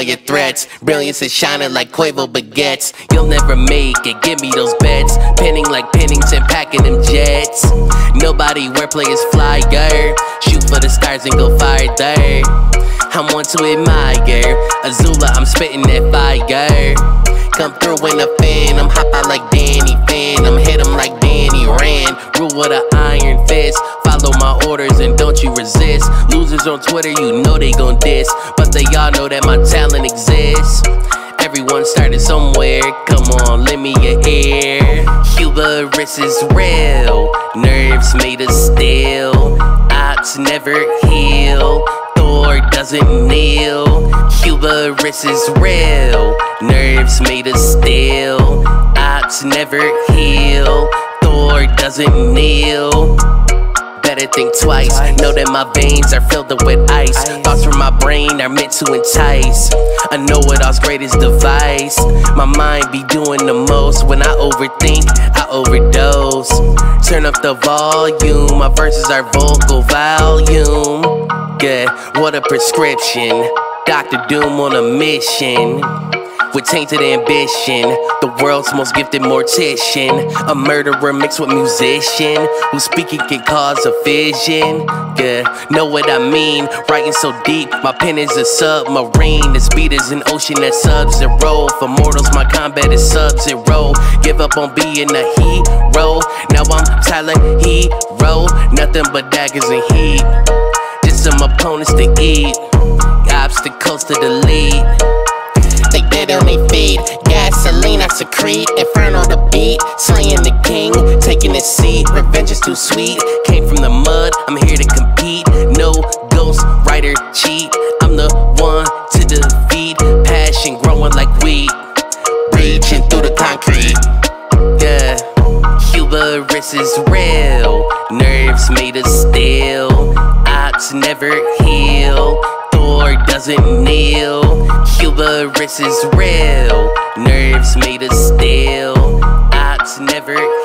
your threats. Brilliance is shining like Quavo baguettes. You'll never make it, give me those bets. Pinning like Pennington, packing them jets. Nobody players fly, girl. Shoot for the stars and go fire there. I'm one to admire. Azula, I'm spitting that fire. Come through in a fan, I'm hop out like Danny resist. Losers on Twitter, you know they gon' diss. But they all know that my talent exists. Everyone started somewhere. Come on, lend me your ear. Hubris is real. Nerves made of steel. Ops never heal. Thor doesn't kneel. Hubris is real. Nerves made of steel. Ops never heal. Thor doesn't kneel. Better think twice. Know that my veins are filled up with ice. Thoughts from my brain are meant to entice. I know it all's greatest device. My mind be doing the most. When I overthink, I overdose. Turn up the volume. My verses are vocal volume. Yeah, what a prescription. Dr. Doom on a mission with tainted ambition. The world's most gifted mortician. A murderer mixed with musician. Who speaking can cause a vision. Yeah, know what I mean. Writing so deep, my pen is a submarine. This beat is an ocean that sub zero. For mortals, my combat is sub zero. Give up on being a hero. Now I'm Tyler Herro. Nothing but daggers and heat. Just some opponents to eat. Obstacles to delete. Seat. Revenge is too sweet. Came from the mud. I'm here to compete. No ghost writer cheat. I'm the one to defeat. Passion growing like weed. Reaching through the concrete. Yeah. Hubris is real. Nerves made of steel. Ops never heal. Thor doesn't kneel. Hubris is real. Nerves made of steel. Ops never heal.